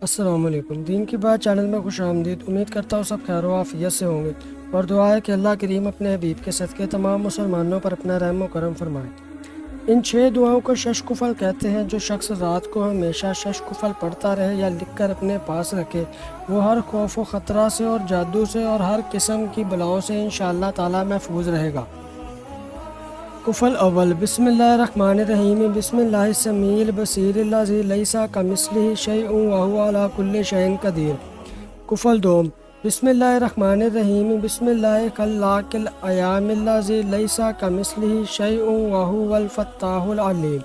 السلام علیکم۔ دین کی بات چینل میں خوش آمدید۔ امید کرتا ہوں سب خیر و عافیت سے ہوں گے۔ اور دعا ہے کہ اللہ کریم اپنے حبیب کے صدقے تمام مسلمانوں پر اپنا رحم و کرم فرمائے۔ ان چھ دعاؤں کو شش کفل کہتے ہیں۔ جو شخص رات کو ہمیشہ شش کفل پڑھتا رہے یا لکھ کر اپنے پاس رکھے، وہ ہر خوف و خطرہ سے اور جادو سے اور ہر قسم کی بلاؤں سے انشاءاللہ تعالی محفوظ رہے گا۔ کفل اول۔ بسم اللہ الرحمن الرحیم۔ بسم اللہ السمیع البصیر۔ الذی لیسا کمثلہ شیء وهو علی کل شیء قدیر۔ کفل دوم بسم اللہ الرحمن الرحیم۔ بسم اللہ خلاق الایام۔ الذی لیسا کمثلہ شیء وهو الفتاح العلیم۔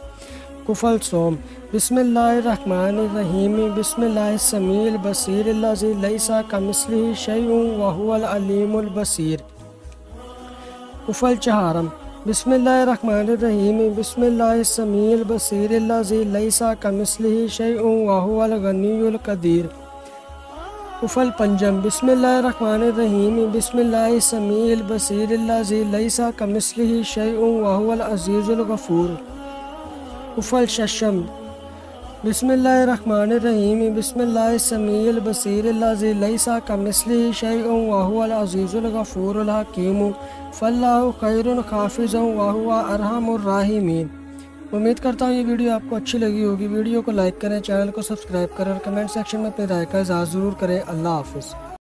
کفل سوم بسم اللہ الرحمن الرحیم۔ بسم اللہ السمیع البصیر۔ الذی لیسا کمثلہ شیء وهو العلیم البصیر۔ کفل چہارم۔ بسم اللہ الرحمن الرحیم، بسم اللہ السمیع البصیر الذی لیسا کمثلہ شیء وهو الغنی القدیر۔ افل پنجم بسم اللہ الرحمن الرحیم، بسم اللہ السمیع البصیر الذی لیسا کمثلہ شیء وهو العزیز الغفور۔ افل ششم بسم اللہ الرحمن الرحیم، بسم اللہ السمیع البصیر الذی لیسا کمثلہ شیء وهو العزیز الغفور الحکیم، فاللہ خیر خافظ وهو ارحم الراحمین امید کرتا ہوں یہ ویڈیو آپ کو اچھی لگی ہوگی۔ ویڈیو کو لائک کریں، چینل کو سبسکرائب کریں اور کمنٹ سیکشن میں اپنے رائے کا اظہار ضرور کریں۔ اللہ حافظ۔